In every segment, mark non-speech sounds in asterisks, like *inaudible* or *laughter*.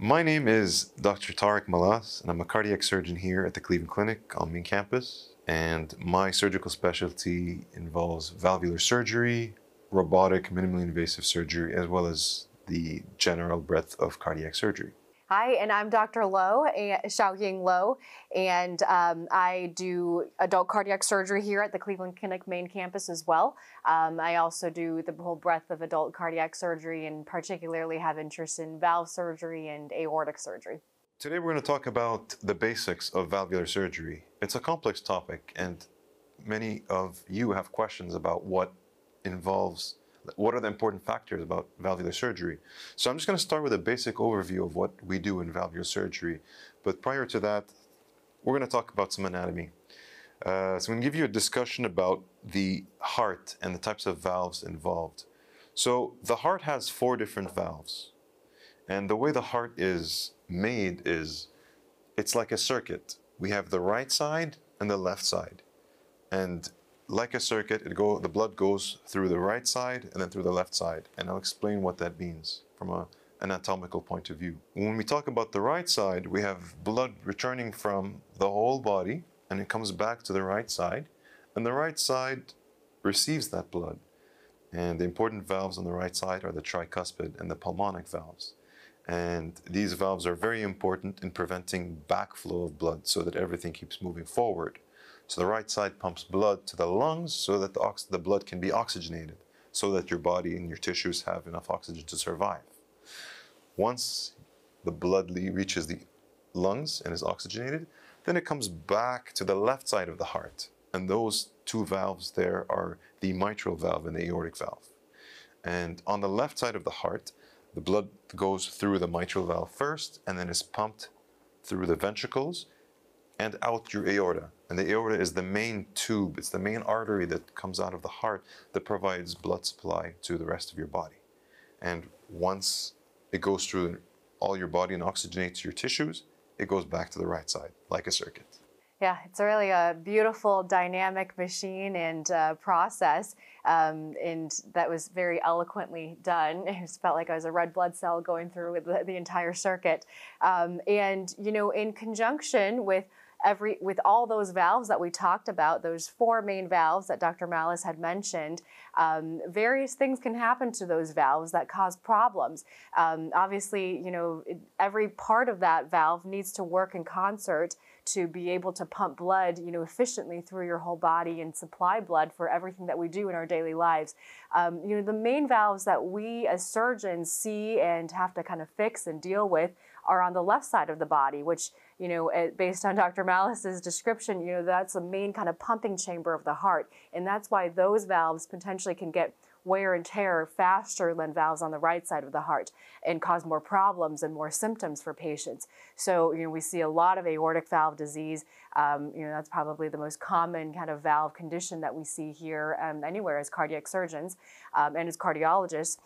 My name is Dr. Tarek Malas, and I'm a cardiac surgeon here at the Cleveland Clinic on main campus. And my surgical specialty involves valvular surgery, robotic, minimally invasive surgery, as well as the general breadth of cardiac surgery. Hi, and I'm Dr. Lou, Xiaoying Lou, and um, I do adult cardiac surgery here at the Cleveland Clinic main campus as well. Um, I also do the whole breadth of adult cardiac surgery and particularly have interest in valve surgery and aortic surgery. Today we're going to talk about the basics of valvular surgery. It's a complex topic and many of you have questions about what involves what are the important factors about valvular surgery? So I'm just going to start with a basic overview of what we do in valvular surgery. But prior to that, we're going to talk about some anatomy. Uh, so I'm going to give you a discussion about the heart and the types of valves involved. So the heart has four different valves. And the way the heart is made is it's like a circuit. We have the right side and the left side. And like a circuit, it go, the blood goes through the right side and then through the left side. And I'll explain what that means from an anatomical point of view. When we talk about the right side, we have blood returning from the whole body and it comes back to the right side. And the right side receives that blood. And the important valves on the right side are the tricuspid and the pulmonic valves. And these valves are very important in preventing backflow of blood so that everything keeps moving forward. So the right side pumps blood to the lungs so that the, the blood can be oxygenated, so that your body and your tissues have enough oxygen to survive. Once the blood reaches the lungs and is oxygenated, then it comes back to the left side of the heart. And those two valves there are the mitral valve and the aortic valve. And on the left side of the heart, the blood goes through the mitral valve first and then is pumped through the ventricles and out your aorta. And the aorta is the main tube, it's the main artery that comes out of the heart that provides blood supply to the rest of your body. And once it goes through all your body and oxygenates your tissues, it goes back to the right side, like a circuit. Yeah, it's really a beautiful dynamic machine and uh, process, um, and that was very eloquently done. *laughs* It felt like I was a red blood cell going through the, the entire circuit. Um, and you know, in conjunction with every with all those valves that we talked about, those four main valves that Dr. Malas had mentioned, um, various things can happen to those valves that cause problems. Um, obviously, you know, every part of that valve needs to work in concert to be able to pump blood, you know, efficiently through your whole body and supply blood for everything that we do in our daily lives. Um, you know, the main valves that we as surgeons see and have to kind of fix and deal with are on the left side of the body, which you know, based on *laughs* Dr. Malas's description, you know, that's the main kind of pumping chamber of the heart. And that's why those valves potentially can get wear and tear faster than valves on the right side of the heart and cause more problems and more symptoms for patients. So, you know, we see a lot of aortic valve disease. Um, you know, that's probably the most common kind of valve condition that we see here um, anywhere as cardiac surgeons um, and as cardiologists.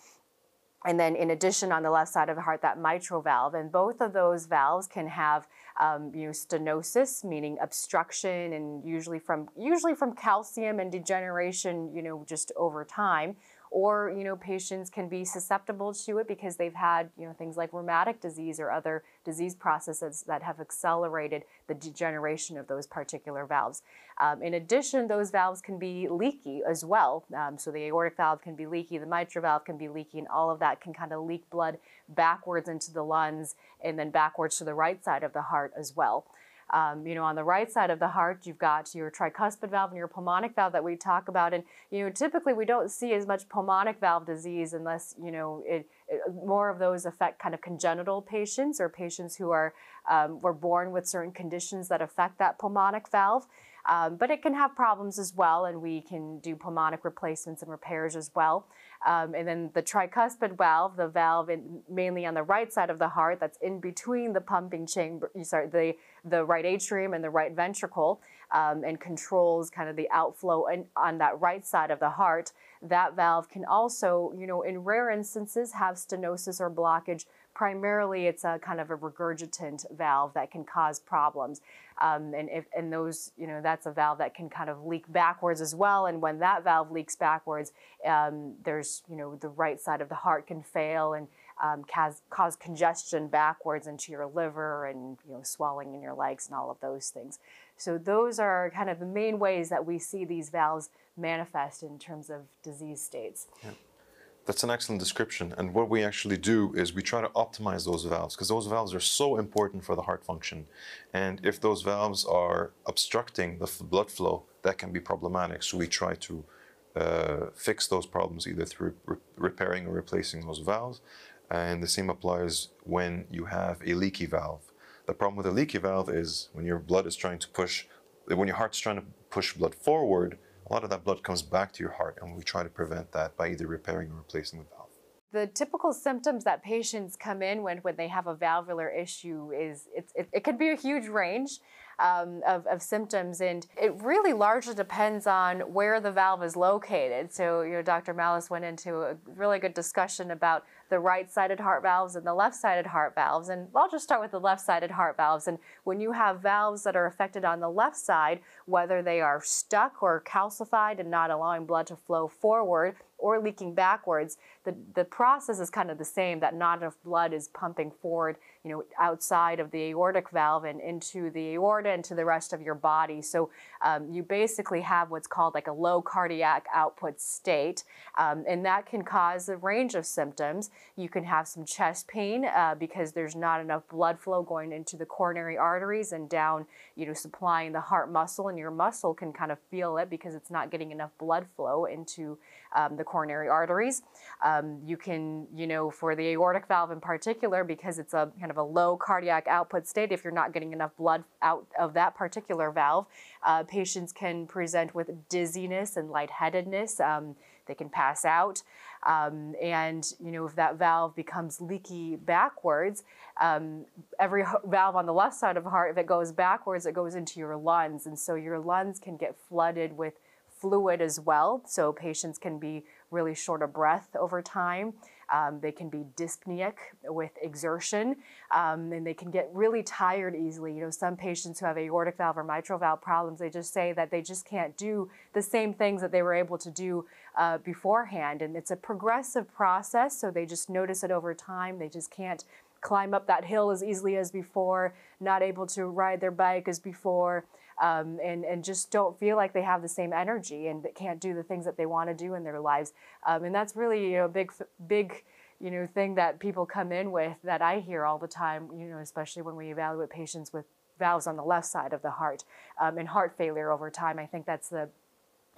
And then in addition, on the left side of the heart, that mitral valve. And both of those valves can have um, you know, stenosis, meaning obstruction, and usually from usually from calcium and degeneration, you know, just over time or you know patients can be susceptible to it because they've had you know things like rheumatic disease or other disease processes that have accelerated the degeneration of those particular valves. Um, in addition, those valves can be leaky as well. Um, so the aortic valve can be leaky, the mitral valve can be leaky, and all of that can kind of leak blood backwards into the lungs and then backwards to the right side of the heart as well. Um, you know, on the right side of the heart, you've got your tricuspid valve and your pulmonic valve that we talk about. And, you know, typically we don't see as much pulmonic valve disease unless, you know, it, it more of those affect kind of congenital patients or patients who are um, were born with certain conditions that affect that pulmonic valve. Um, but it can have problems as well, and we can do pulmonic replacements and repairs as well. Um, and then the tricuspid valve, the valve in, mainly on the right side of the heart, that's in between the pumping chamber, sorry, the, the right atrium and the right ventricle, um, and controls kind of the outflow in, on that right side of the heart. That valve can also, you know, in rare instances, have stenosis or blockage primarily it's a kind of a regurgitant valve that can cause problems. Um, and if and those, you know, that's a valve that can kind of leak backwards as well. And when that valve leaks backwards, um, there's, you know, the right side of the heart can fail and um, cause, cause congestion backwards into your liver and you know swelling in your legs and all of those things. So those are kind of the main ways that we see these valves manifest in terms of disease states. Yeah. That's an excellent description. And what we actually do is we try to optimize those valves because those valves are so important for the heart function. And if those valves are obstructing the blood flow, that can be problematic. So we try to uh, fix those problems either through re- repairing or replacing those valves. And the same applies when you have a leaky valve. The problem with a leaky valve is when your blood is trying to push, when your heart's trying to push blood forward, a lot of that blood comes back to your heart, and we try to prevent that by either repairing or replacing the valve. The typical symptoms that patients come in when, when they have a valvular issue is it's, it, it can be a huge range um, of, of symptoms, and it really largely depends on where the valve is located. So, you know, Dr. Malas went into a really good discussion about the right-sided heart valves and the left-sided heart valves. And I'll just start with the left-sided heart valves. And when you have valves that are affected on the left side, whether they are stuck or calcified and not allowing blood to flow forward or leaking backwards, the, the process is kind of the same, that not enough blood is pumping forward, you know, outside of the aortic valve and into the aorta and to the rest of your body. So um, you basically have what's called like a low cardiac output state, um, and that can cause a range of symptoms. You can have some chest pain uh, because there's not enough blood flow going into the coronary arteries and down, you know, supplying the heart muscle, and your muscle can kind of feel it because it's not getting enough blood flow into um, the coronary arteries. Um, you can, you know, for the aortic valve in particular, because it's a kind of a low cardiac output state, if you're not getting enough blood out of that particular valve, uh, patients can present with dizziness and lightheadedness. Um, they can pass out. Um, and, you know, if that valve becomes leaky backwards, um, every valve on the left side of the heart, if it goes backwards, it goes into your lungs. And so your lungs can get flooded with fluid as well. So patients can be really short of breath over time. Um, they can be dyspneic with exertion, um, and they can get really tired easily. You know, some patients who have aortic valve or mitral valve problems, they just say that they just can't do the same things that they were able to do uh, beforehand. And it's a progressive process, so they just notice it over time. They just can't climb up that hill as easily as before, not able to ride their bike as before um, and, and just don't feel like they have the same energy and can't do the things that they want to do in their lives. Um, and that's really, you know, a big, big, you know, thing that people come in with that I hear all the time, you know, especially when we evaluate patients with valves on the left side of the heart um, and heart failure over time. I think that's the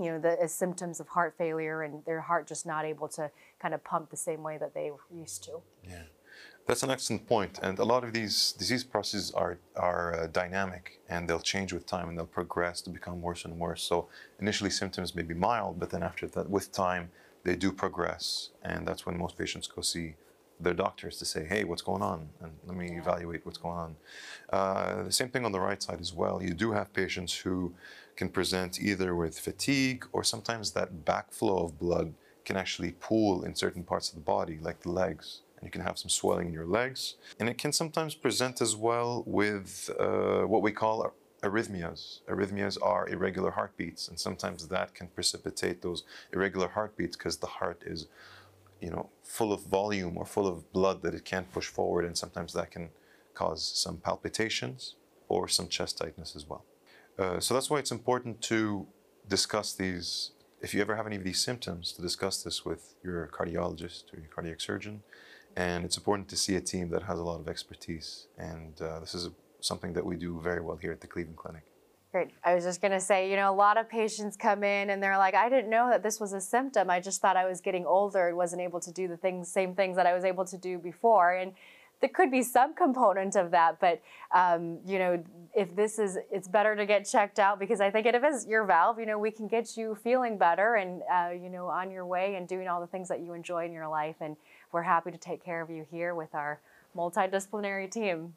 you know the symptoms of heart failure and their heart just not able to kind of pump the same way that they used to. Yeah. That's an excellent point. And a lot of these disease processes are, are uh, dynamic and they'll change with time and they'll progress to become worse and worse. So initially symptoms may be mild, but then after that, with time, they do progress. And that's when most patients go see their doctors to say, hey, what's going on? And let me evaluate what's going on. Uh, the same thing on the right side as well. You do have patients who can present either with fatigue or sometimes that backflow of blood can actually pool in certain parts of the body, like the legs you can have some swelling in your legs. And it can sometimes present as well with uh, what we call arrhythmias. Arrhythmias are irregular heartbeats, and sometimes that can precipitate those irregular heartbeats because the heart is, you know, full of volume or full of blood that it can't push forward, and sometimes that can cause some palpitations or some chest tightness as well. Uh, so that's why it's important to discuss these. If you ever have any of these symptoms, to discuss this with your cardiologist or your cardiac surgeon, and it's important to see a team that has a lot of expertise. And uh, this is something that we do very well here at the Cleveland Clinic. Great. I was just going to say, you know, a lot of patients come in and they're like, I didn't know that this was a symptom. I just thought I was getting older and wasn't able to do the things, same things that I was able to do before. And there could be some component of that, but um, you know, if this is, it's better to get checked out because I think if it's your valve, you know, we can get you feeling better and uh, you know on your way and doing all the things that you enjoy in your life. And we're happy to take care of you here with our multidisciplinary team.